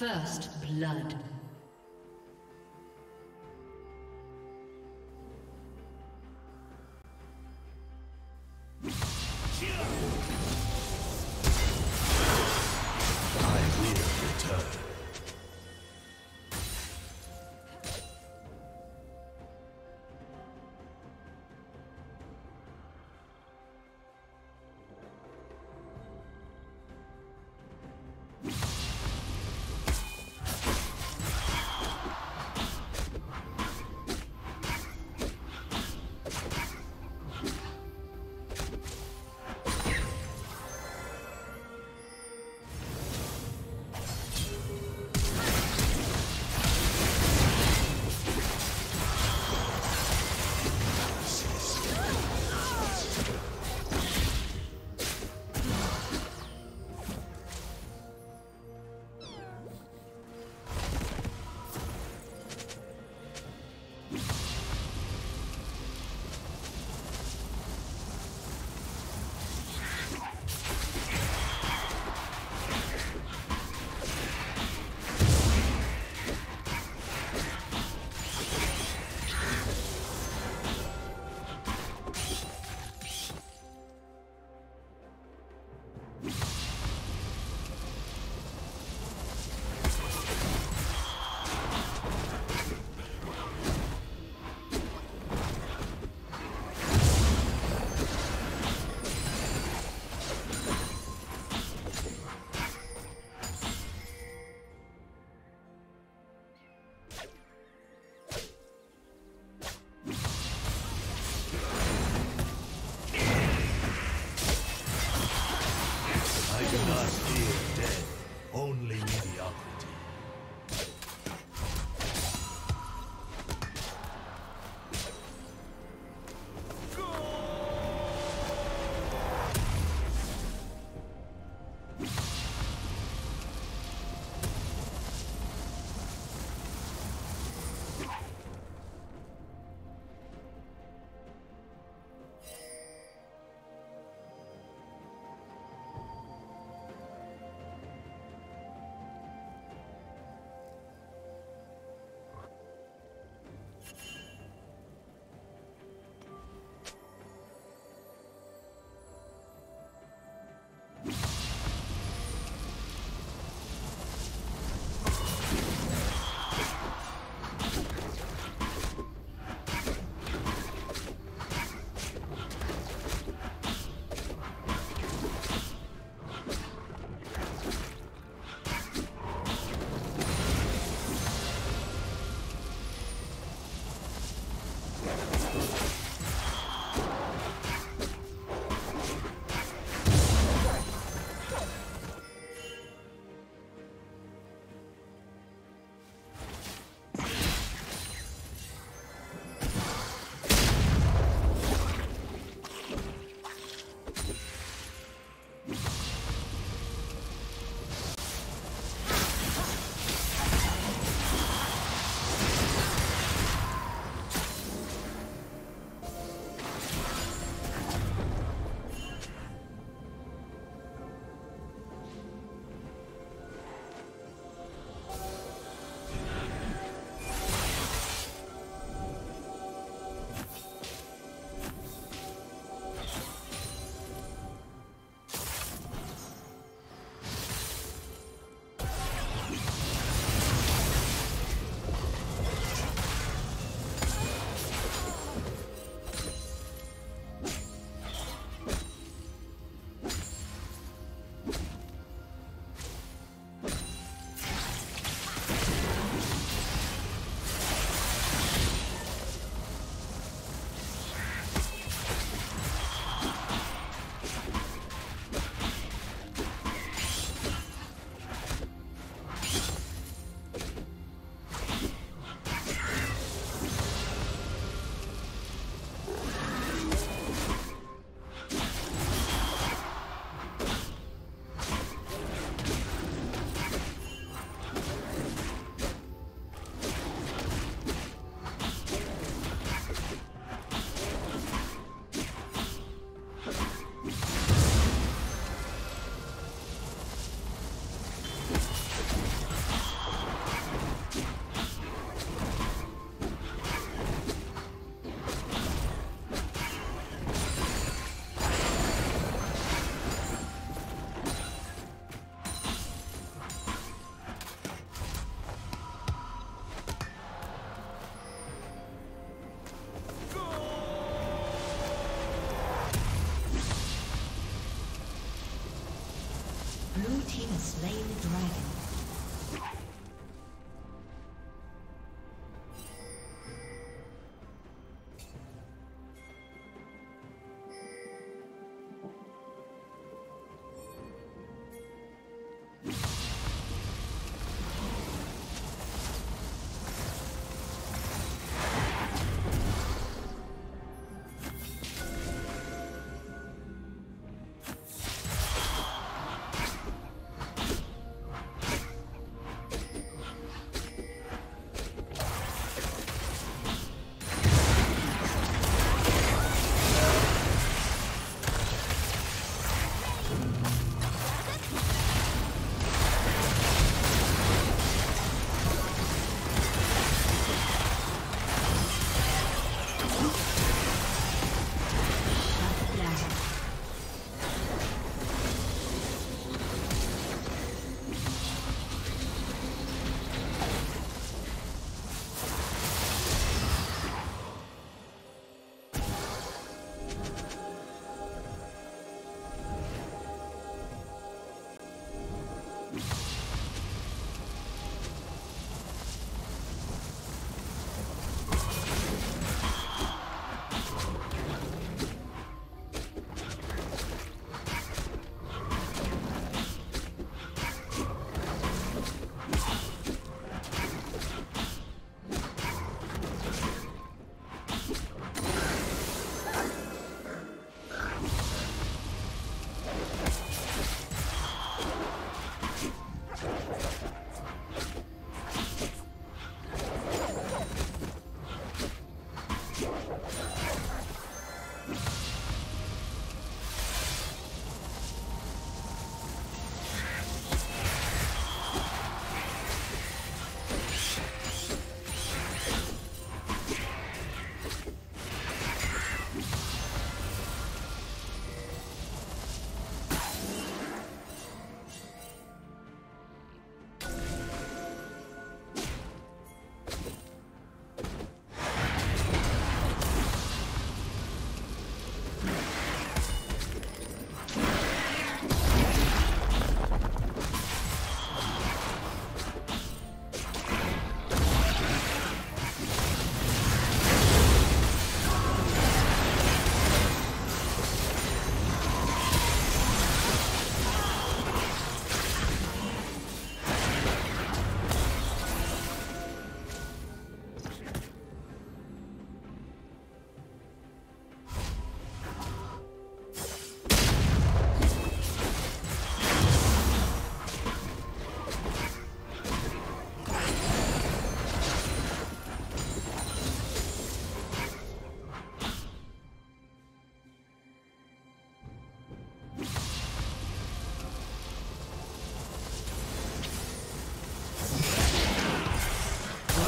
First blood.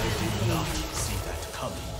I did not see that coming.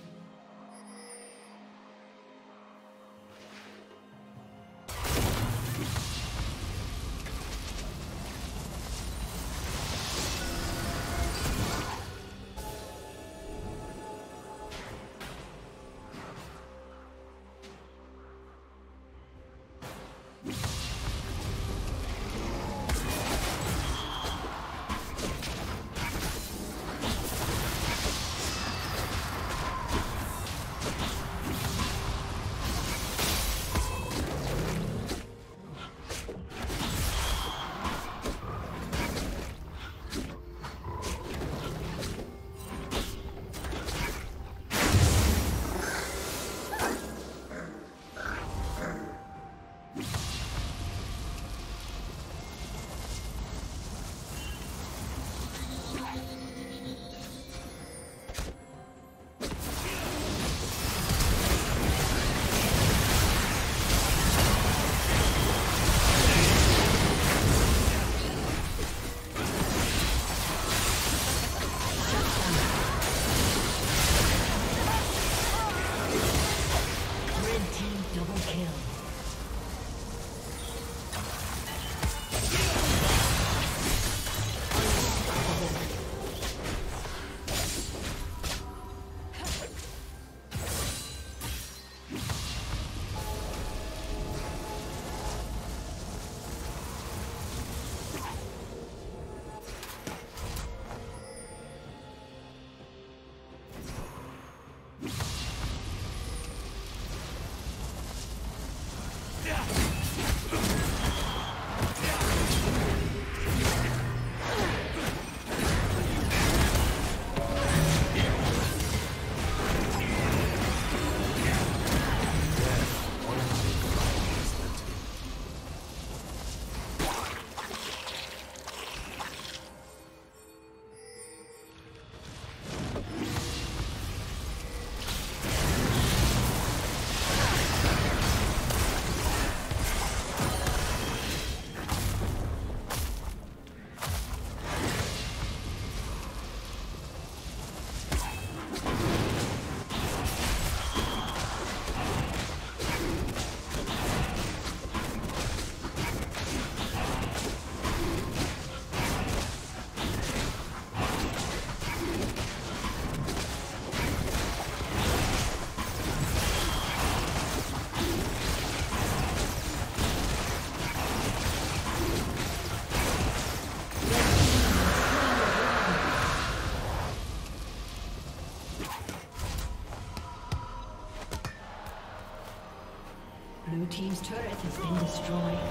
Destroyed.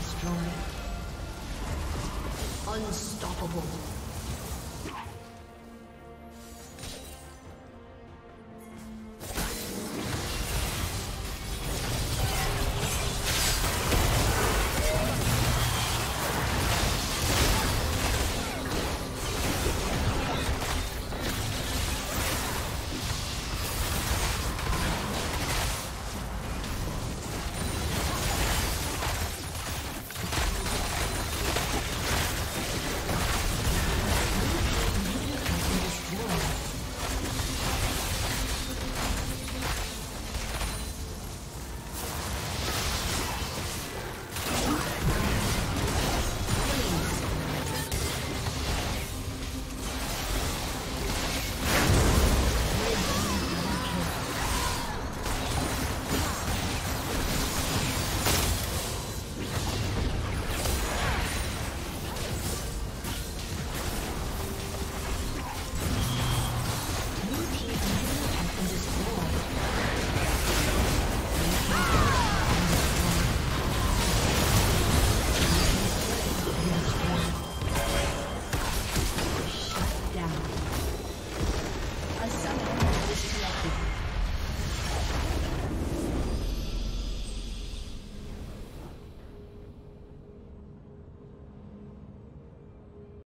Destroyed. Unstoppable.